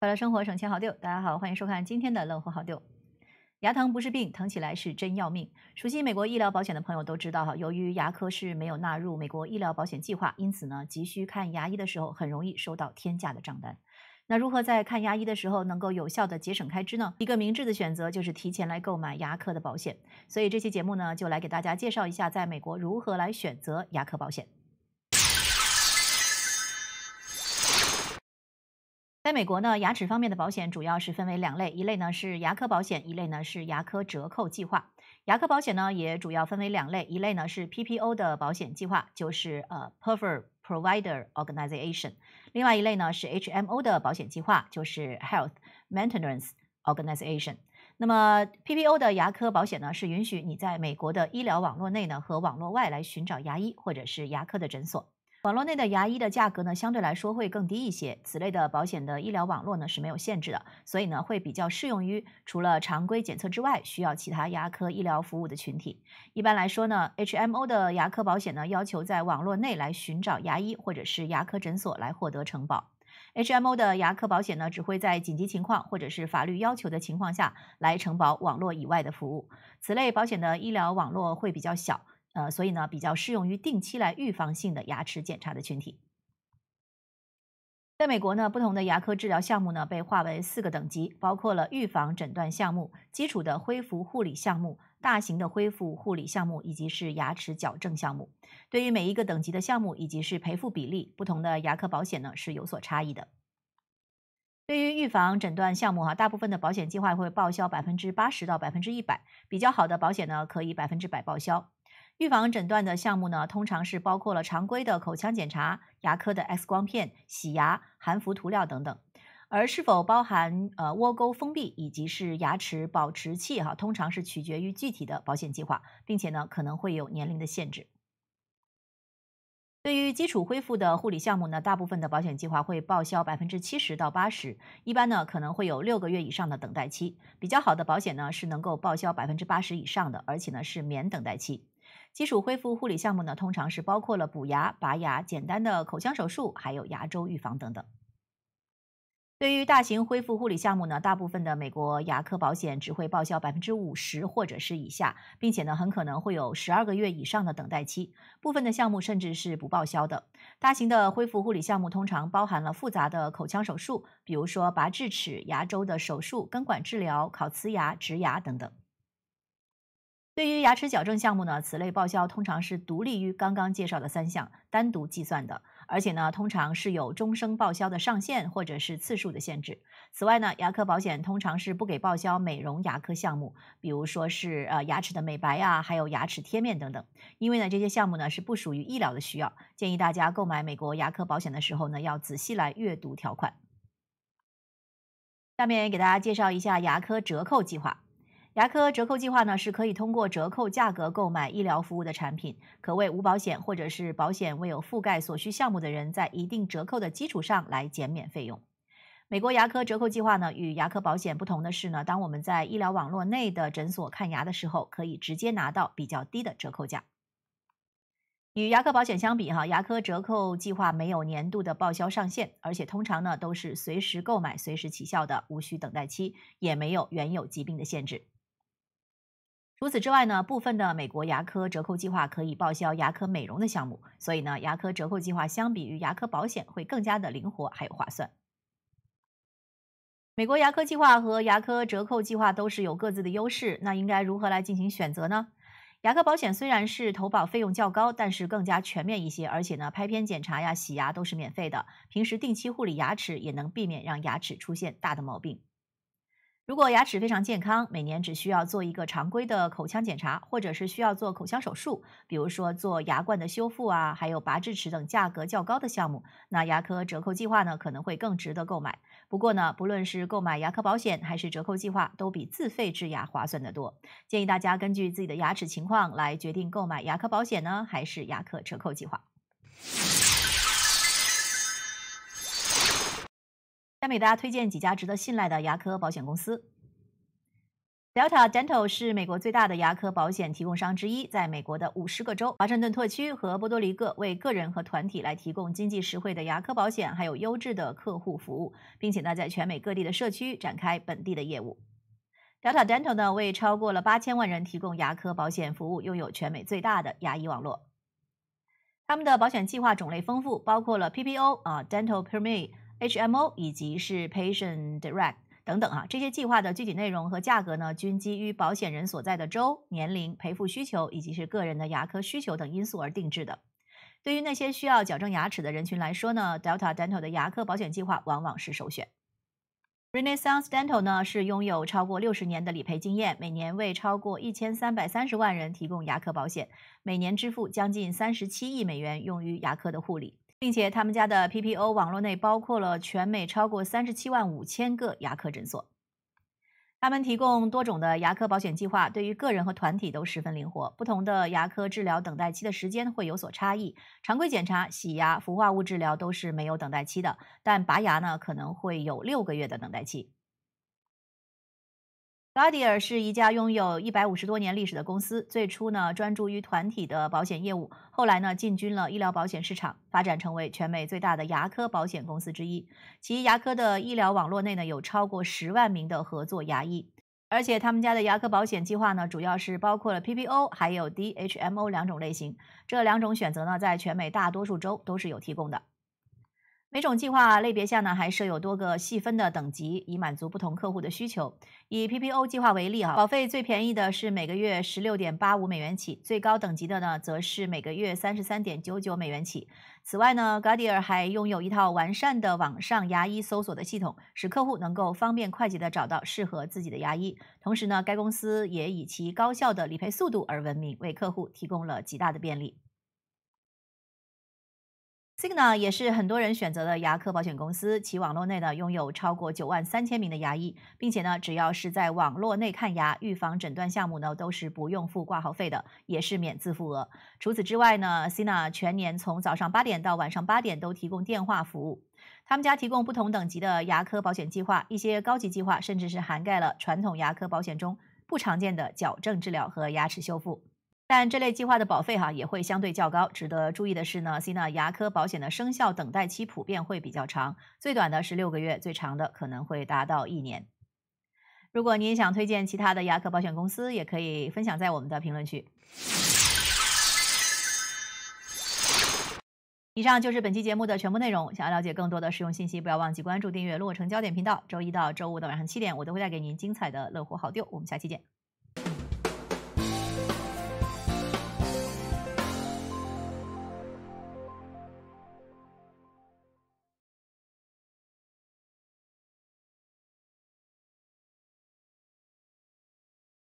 快乐生活省钱好丢，大家好，欢迎收看今天的乐活好丢。牙疼不是病，疼起来是真要命。熟悉美国医疗保险的朋友都知道哈，由于牙科是没有纳入美国医疗保险计划，因此呢，急需看牙医的时候很容易收到天价的账单。那如何在看牙医的时候能够有效的节省开支呢？一个明智的选择就是提前来购买牙科的保险。所以这期节目呢，就来给大家介绍一下在美国如何来选择牙科保险。在美国呢，牙齿方面的保险主要是分为两类，一类呢是牙科保险，一类呢是牙科折扣计划。牙科保险呢也主要分为两类，一类呢是 PPO 的保险计划，就是呃 p e r f e r Provider Organization；另外一类呢是 HMO 的保险计划，就是 Health Maintenance Organization。那么 PPO 的牙科保险呢是允许你在美国的医疗网络内呢和网络外来寻找牙医或者是牙科的诊所。网络内的牙医的价格呢，相对来说会更低一些。此类的保险的医疗网络呢是没有限制的，所以呢会比较适用于除了常规检测之外需要其他牙科医疗服务的群体。一般来说呢，HMO 的牙科保险呢要求在网络内来寻找牙医或者是牙科诊所来获得承保。HMO 的牙科保险呢只会在紧急情况或者是法律要求的情况下来承保网络以外的服务。此类保险的医疗网络会比较小。呃，所以呢，比较适用于定期来预防性的牙齿检查的群体。在美国呢，不同的牙科治疗项目呢被划为四个等级，包括了预防诊断项目、基础的恢复护理项目、大型的恢复护理项目以及是牙齿矫正项目。对于每一个等级的项目以及是赔付比例，不同的牙科保险呢是有所差异的。对于预防诊断项目哈，大部分的保险计划会报销百分之八十到百分之一百，比较好的保险呢可以百分之百报销。预防诊断的项目呢，通常是包括了常规的口腔检查、牙科的 X 光片、洗牙、含氟涂料等等。而是否包含呃窝沟封闭以及是牙齿保持器哈，通常是取决于具体的保险计划，并且呢可能会有年龄的限制。对于基础恢复的护理项目呢，大部分的保险计划会报销百分之七十到八十，一般呢可能会有六个月以上的等待期。比较好的保险呢是能够报销百分之八十以上的，而且呢是免等待期。基础恢复护理项目呢，通常是包括了补牙、拔牙、简单的口腔手术，还有牙周预防等等。对于大型恢复护理项目呢，大部分的美国牙科保险只会报销百分之五十或者是以下，并且呢，很可能会有十二个月以上的等待期。部分的项目甚至是不报销的。大型的恢复护理项目通常包含了复杂的口腔手术，比如说拔智齿、牙周的手术、根管治疗、烤瓷牙、植牙等等。对于牙齿矫正项目呢，此类报销通常是独立于刚刚介绍的三项单独计算的，而且呢，通常是有终生报销的上限或者是次数的限制。此外呢，牙科保险通常是不给报销美容牙科项目，比如说是呃牙齿的美白啊，还有牙齿贴面等等，因为呢这些项目呢是不属于医疗的需要。建议大家购买美国牙科保险的时候呢，要仔细来阅读条款。下面给大家介绍一下牙科折扣计划。牙科折扣计划呢，是可以通过折扣价格购买医疗服务的产品，可为无保险或者是保险未有覆盖所需项目的人，在一定折扣的基础上来减免费用。美国牙科折扣计划呢，与牙科保险不同的是呢，当我们在医疗网络内的诊所看牙的时候，可以直接拿到比较低的折扣价。与牙科保险相比，哈，牙科折扣计划没有年度的报销上限，而且通常呢都是随时购买、随时起效的，无需等待期，也没有原有疾病的限制。除此之外呢，部分的美国牙科折扣计划可以报销牙科美容的项目，所以呢，牙科折扣计划相比于牙科保险会更加的灵活还有划算。美国牙科计划和牙科折扣计划都是有各自的优势，那应该如何来进行选择呢？牙科保险虽然是投保费用较高，但是更加全面一些，而且呢，拍片检查呀、洗牙都是免费的，平时定期护理牙齿也能避免让牙齿出现大的毛病。如果牙齿非常健康，每年只需要做一个常规的口腔检查，或者是需要做口腔手术，比如说做牙冠的修复啊，还有拔智齿等价格较高的项目，那牙科折扣计划呢可能会更值得购买。不过呢，不论是购买牙科保险还是折扣计划，都比自费治牙划算得多。建议大家根据自己的牙齿情况来决定购买牙科保险呢，还是牙科折扣计划。下面给大家推荐几家值得信赖的牙科保险公司。Delta Dental 是美国最大的牙科保险提供商之一，在美国的五十个州、华盛顿特区和波多黎各为个人和团体来提供经济实惠的牙科保险，还有优质的客户服务，并且呢，在全美各地的社区展开本地的业务。Delta Dental 呢，为超过了八千万人提供牙科保险服务，拥有全美最大的牙医网络。他们的保险计划种类丰富，包括了 PPO 啊、Dental Permi、HMO 以及是 Patient Direct。等等哈，这些计划的具体内容和价格呢，均基于保险人所在的州、年龄、赔付需求以及是个人的牙科需求等因素而定制的。对于那些需要矫正牙齿的人群来说呢，Delta Dental 的牙科保险计划往往是首选。Renaissance Dental 呢是拥有超过六十年的理赔经验，每年为超过一千三百三十万人提供牙科保险，每年支付将近三十七亿美元用于牙科的护理。并且他们家的 PPO 网络内包括了全美超过三十七万五千个牙科诊所。他们提供多种的牙科保险计划，对于个人和团体都十分灵活。不同的牙科治疗等待期的时间会有所差异。常规检查、洗牙、氟化物治疗都是没有等待期的，但拔牙呢可能会有六个月的等待期。Guardian 是一家拥有一百五十多年历史的公司，最初呢专注于团体的保险业务，后来呢进军了医疗保险市场，发展成为全美最大的牙科保险公司之一。其牙科的医疗网络内呢有超过十万名的合作牙医，而且他们家的牙科保险计划呢主要是包括了 PPO 还有 DHMO 两种类型，这两种选择呢在全美大多数州都是有提供的。每种计划类别下呢，还设有多个细分的等级，以满足不同客户的需求。以 PPO 计划为例，哈，保费最便宜的是每个月十六点八五美元起，最高等级的呢，则是每个月三十三点九九美元起。此外呢，Guardian 还拥有一套完善的网上牙医搜索的系统，使客户能够方便快捷的找到适合自己的牙医。同时呢，该公司也以其高效的理赔速度而闻名，为客户提供了极大的便利。Cigna 也是很多人选择的牙科保险公司，其网络内呢拥有超过九万三千名的牙医，并且呢只要是在网络内看牙，预防诊断项目呢都是不用付挂号费的，也是免自付额。除此之外呢，Cigna 全年从早上八点到晚上八点都提供电话服务。他们家提供不同等级的牙科保险计划，一些高级计划甚至是涵盖了传统牙科保险中不常见的矫正治疗和牙齿修复。但这类计划的保费哈也会相对较高。值得注意的是呢，Cina 牙科保险的生效等待期普遍会比较长，最短的是六个月，最长的可能会达到一年。如果您也想推荐其他的牙科保险公司，也可以分享在我们的评论区。以上就是本期节目的全部内容。想要了解更多的实用信息，不要忘记关注、订阅“洛城焦点”频道。周一到周五的晚上七点，我都会带给您精彩的乐活好丢。我们下期见。